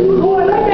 That's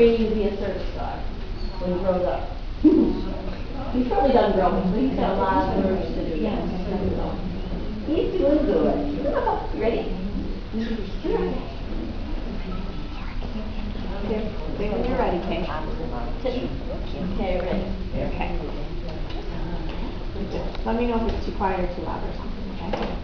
in to be a service dog when he grows up. He's probably done growing, but he's got a lot of work to do. He's doing good. Ready? Say when you're ready, Kay. Okay, ready. Okay. Let me know if it's too quiet or too loud or something, okay?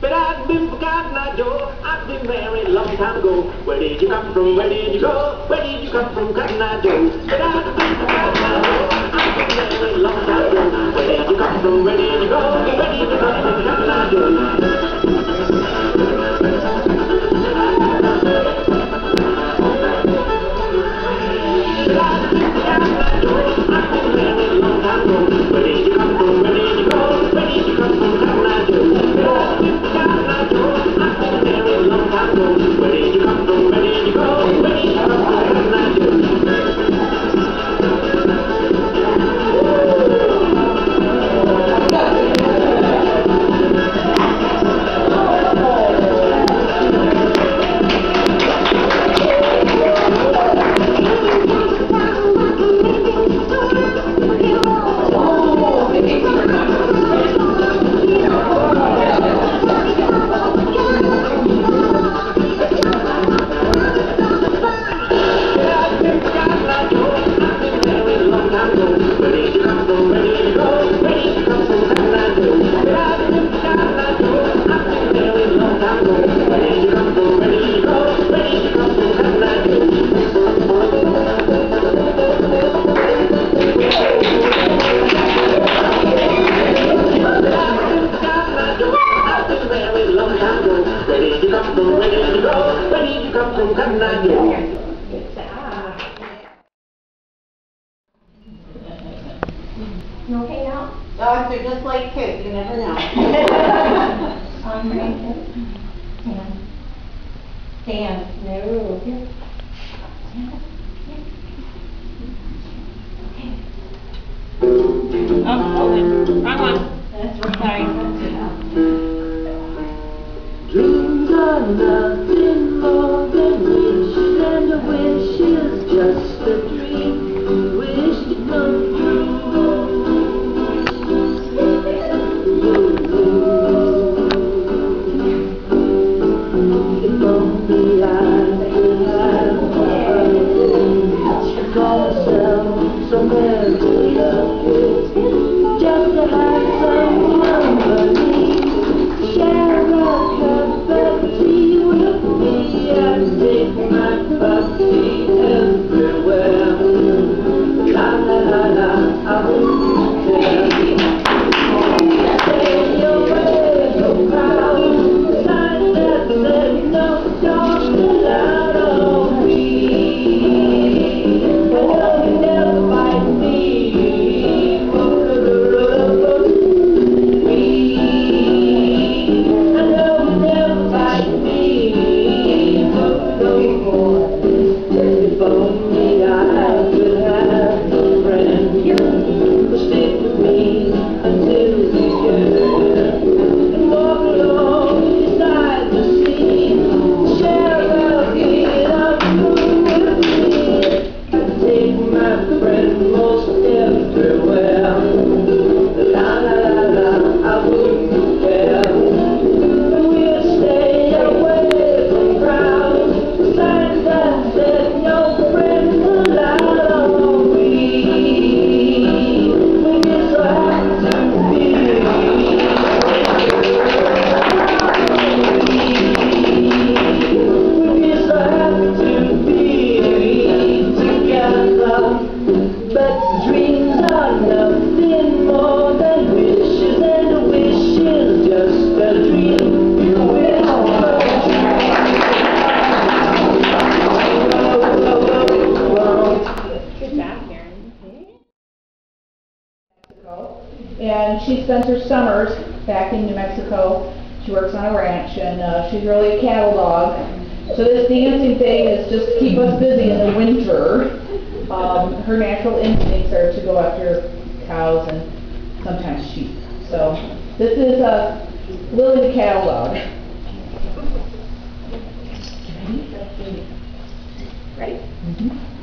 But I've been forgotten, I know. I've been married a long time ago. Where did you come from? Where did you go? Where did you come from, Cotton Eye Joe? But I've been forgotten, I know. I've been married a long time ago. Where did you come from? Where did you go? Where did you come from, Cotton Eye Joe? Thank you. This is Lily the cattle dog. Ready? Thank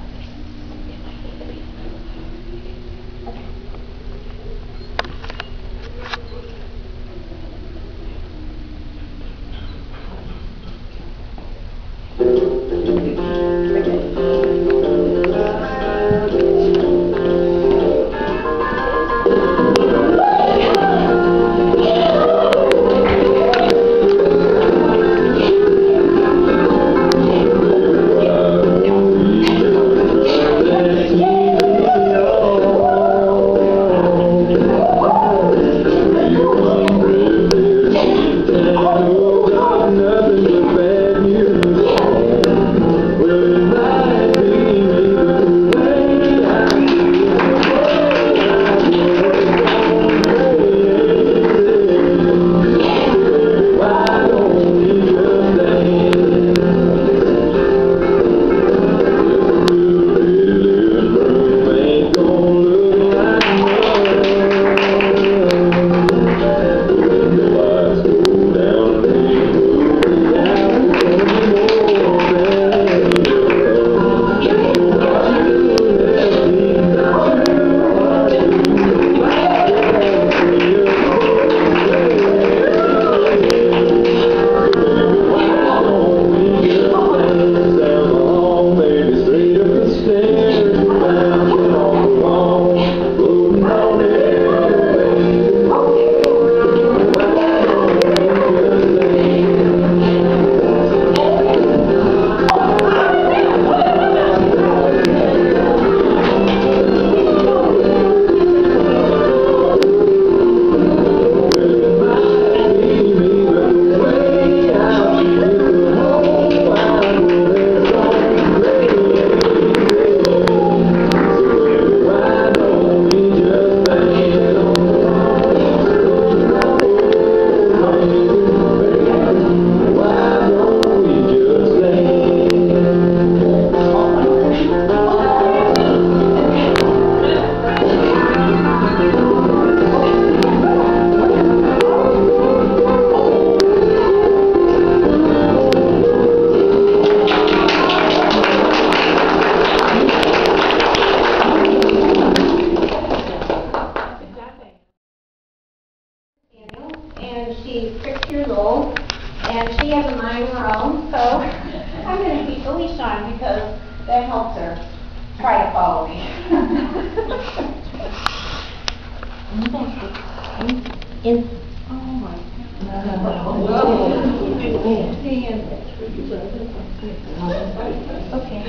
Okay.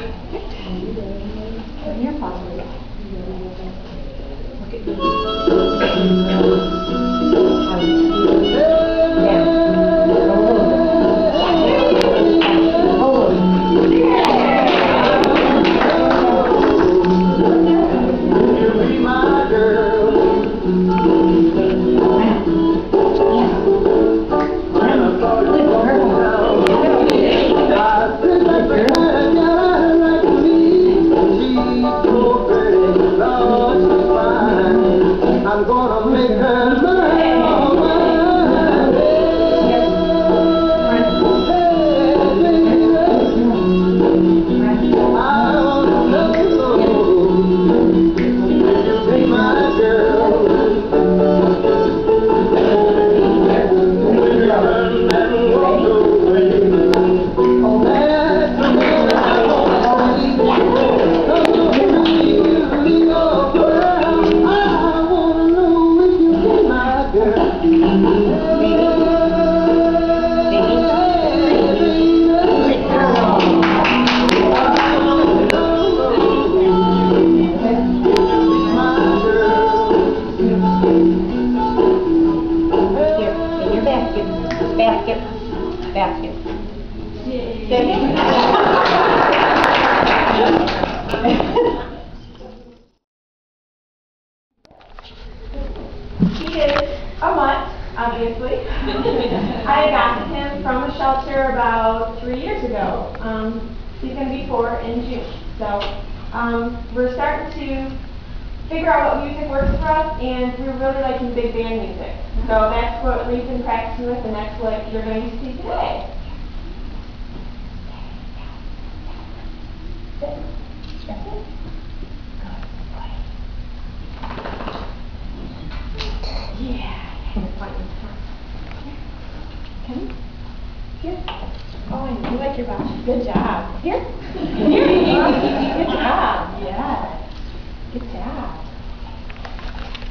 Turn your. Look at me. about three years ago. Um, he's going to be four in June. So um, we're starting to figure out what music works for us, and we're really liking big band music. So that's what we've been practicing with, and that's what you're going to see today. That's it. Good job. Here. Here. Good job. Yeah. Good job.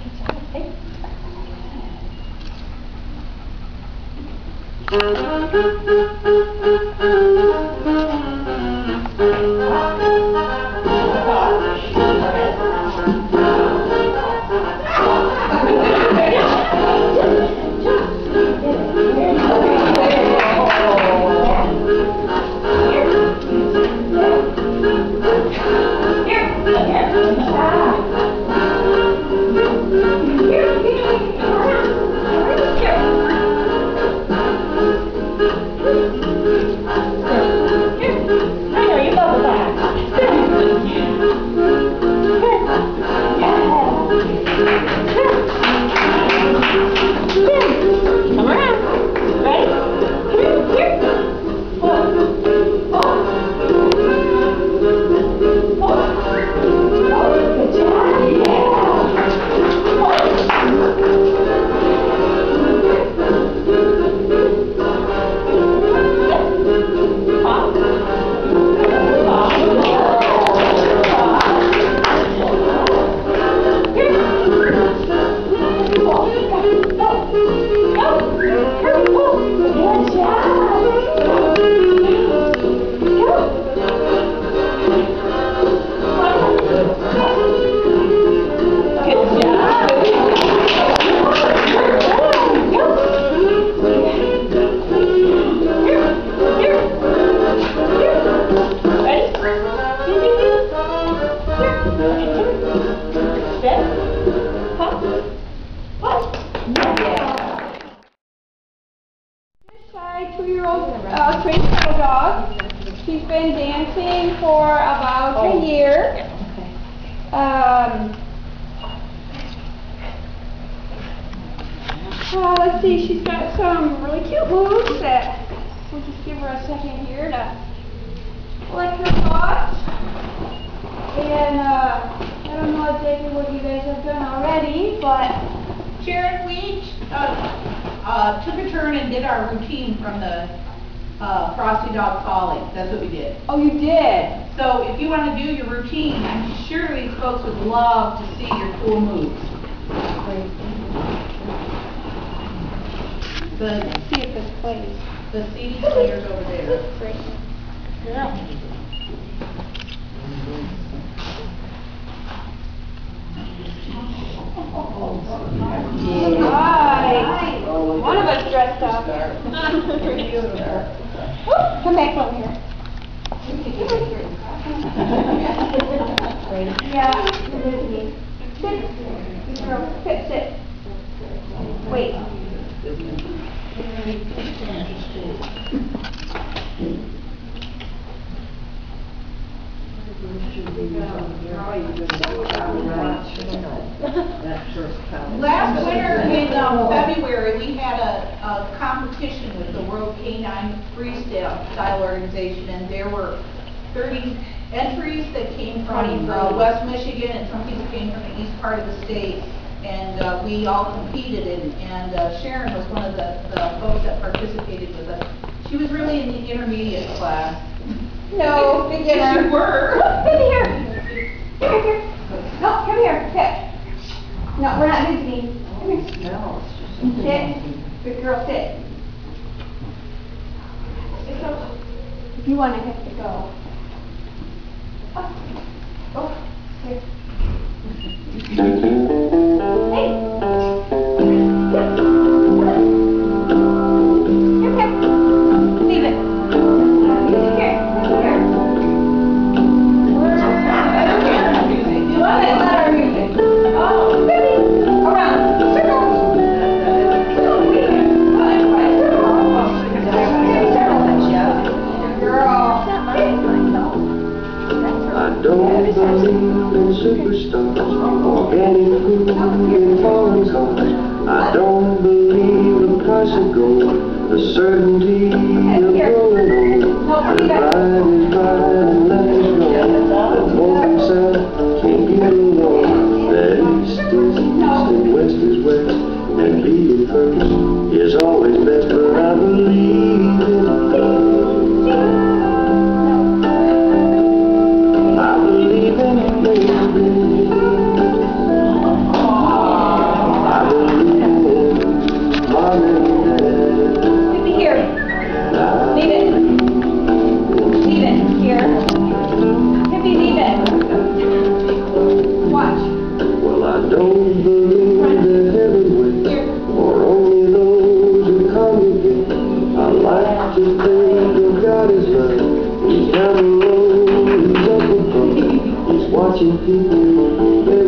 Good job. Hey. Thank. uh, took a turn and did our routine from the, uh, Frosty Dog Collie. That's what we did. Oh, you did? So if you wanna do your routine, I'm sure these folks would love to see your cool moves. The, See if this plays. the CD player's over there. Yeah. Hi. One of us dressed up. Whoop, Come back over here. Yeah, it is me. Sit, girl. sit, sit. Wait. Last winter in um, February, we had a, a competition with the World Canine Freestyle Style Organization, and there were thirty entries that came from uh, West Michigan, and some people came from the east part of the state, and uh, we all competed, and, and uh, Sharon was one of the, the folks that participated with us. She was really in the intermediate class. No, beginner. you were. Come here. Come here. No, come here, sit. No, we're not visiting. Come here. Sit. Good girl, sit. If you wanna have to go. Oh, oh, here. The certainty He's up watching people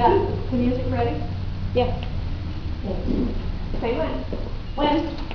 got the music ready? Yeah. Say when. When?